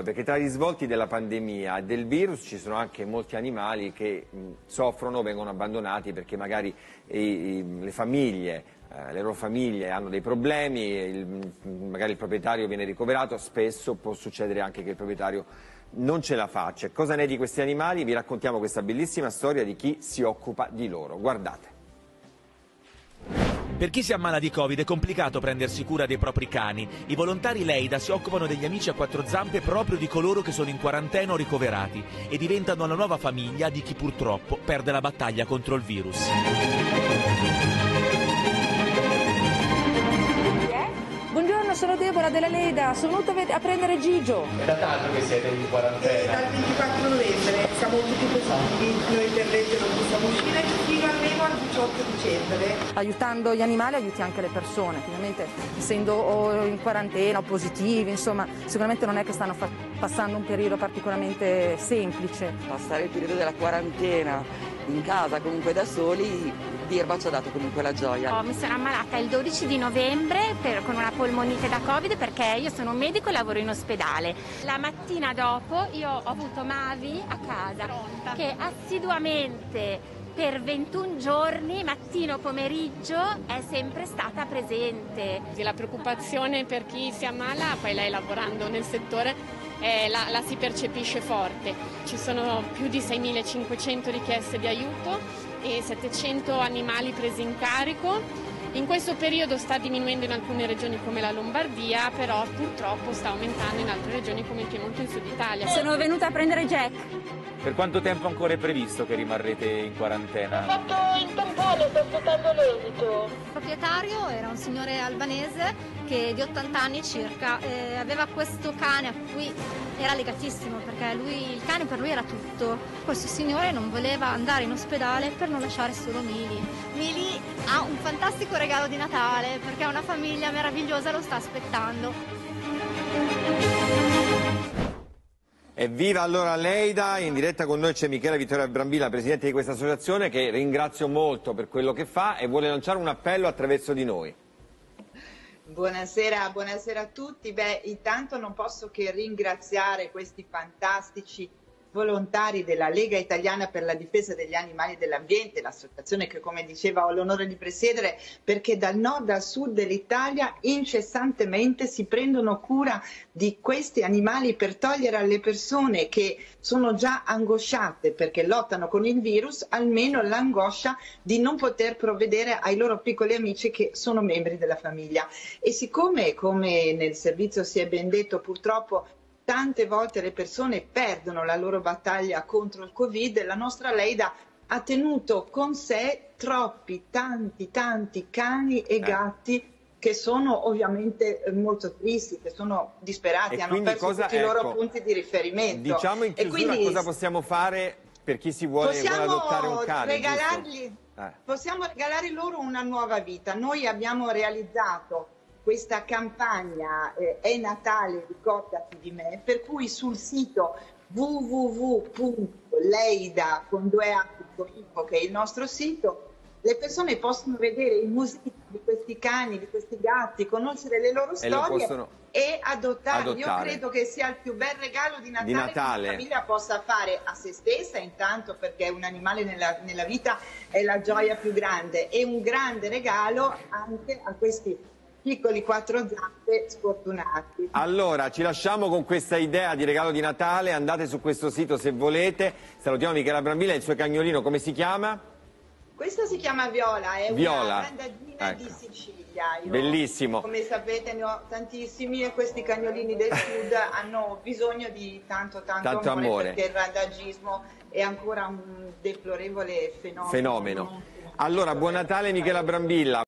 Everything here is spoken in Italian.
Perché tra gli svolti della pandemia e del virus ci sono anche molti animali che soffrono, vengono abbandonati perché magari le famiglie, eh, le loro famiglie hanno dei problemi, magari il proprietario viene ricoverato, spesso può succedere anche che il proprietario non ce la faccia. Cosa ne è di questi animali? Vi raccontiamo questa bellissima storia di chi si occupa di loro. Guardate. Per chi si ammala di Covid è complicato prendersi cura dei propri cani. I volontari Leida si occupano degli amici a quattro zampe proprio di coloro che sono in quarantena o ricoverati e diventano la nuova famiglia di chi purtroppo perde la battaglia contro il virus. Buongiorno, sono Deborah della Leda, sono venuta a prendere Gigio. È da tanto che siete in quarantena? Dal 24 novembre siamo tutti positivi, noi per legge non possiamo uscire 18 dicembre. Aiutando gli animali aiuti anche le persone, ovviamente essendo o in quarantena o positivi, insomma sicuramente non è che stanno passando un periodo particolarmente semplice. Passare il periodo della quarantena in casa comunque da soli Birba ci ha dato comunque la gioia. Oh, mi sono ammalata il 12 di novembre per, con una polmonite da Covid perché io sono un medico e lavoro in ospedale. La mattina dopo io ho avuto Mavi a casa Pronta. che assiduamente per 21 giorni, mattino pomeriggio, è sempre stata presente. La preoccupazione per chi si ammala, poi lei lavorando nel settore, eh, la, la, si percepisce forte. Ci sono più di 6.500 richieste di aiuto e 700 animali presi in carico. In questo periodo sta diminuendo in alcune regioni come la Lombardia, però purtroppo sta aumentando in altre regioni come il Piemonte e il Sud Italia. Sono venuta a prendere Jack. Per quanto tempo ancora è previsto che rimarrete in quarantena? Ho fatto il tampone, sto aspettando l'esito. Il proprietario era un signore albanese che di 80 anni circa eh, aveva questo cane a cui era legatissimo perché lui, il cane per lui era tutto. Questo signore non voleva andare in ospedale per non lasciare solo Mili. Mili ha un fantastico regalo di Natale perché una famiglia meravigliosa lo sta aspettando. Evviva allora Leida, in diretta con noi c'è Michela Vittoria Brambilla, presidente di questa associazione che ringrazio molto per quello che fa e vuole lanciare un appello attraverso di noi. Buonasera, buonasera a tutti. Beh, intanto non posso che ringraziare questi fantastici volontari della Lega Italiana per la difesa degli animali e dell'ambiente, l'associazione che come diceva ho l'onore di presiedere, perché dal nord al sud dell'Italia incessantemente si prendono cura di questi animali per togliere alle persone che sono già angosciate perché lottano con il virus almeno l'angoscia di non poter provvedere ai loro piccoli amici che sono membri della famiglia. E siccome, come nel servizio si è ben detto, purtroppo tante volte le persone perdono la loro battaglia contro il Covid, la nostra Leida ha tenuto con sé troppi, tanti, tanti cani e eh. gatti che sono ovviamente molto tristi, che sono disperati, e hanno perso cosa, tutti i ecco, loro punti di riferimento. Diciamo in chiusura quindi, cosa possiamo fare per chi si vuole, vuole adottare un cane? Regalargli, eh. Possiamo regalare loro una nuova vita. Noi abbiamo realizzato questa campagna eh, È Natale, ricordati di me, per cui sul sito www.leida con due info, che è il nostro sito, le persone possono vedere i musei di questi cani, di questi gatti, conoscere le loro storie e, e adottarli. adottare. Io credo che sia il più bel regalo di Natale, di Natale, che una famiglia possa fare a se stessa, intanto perché un animale nella, nella vita è la gioia più grande, e un grande regalo anche a questi piccoli quattro zampe sfortunati. Allora, ci lasciamo con questa idea di regalo di Natale, andate su questo sito se volete. Salutiamo Michela Brambilla, il suo cagnolino come si chiama? Questa si chiama Viola, è Viola. una randagina ecco. di Sicilia. Io, Bellissimo. Come sapete ne ho tantissimi e questi cagnolini del sud hanno bisogno di tanto tanto, tanto amore, amore, perché il randagismo è ancora un deplorevole fenomeno. fenomeno. Allora, buon Natale Michela Brambilla.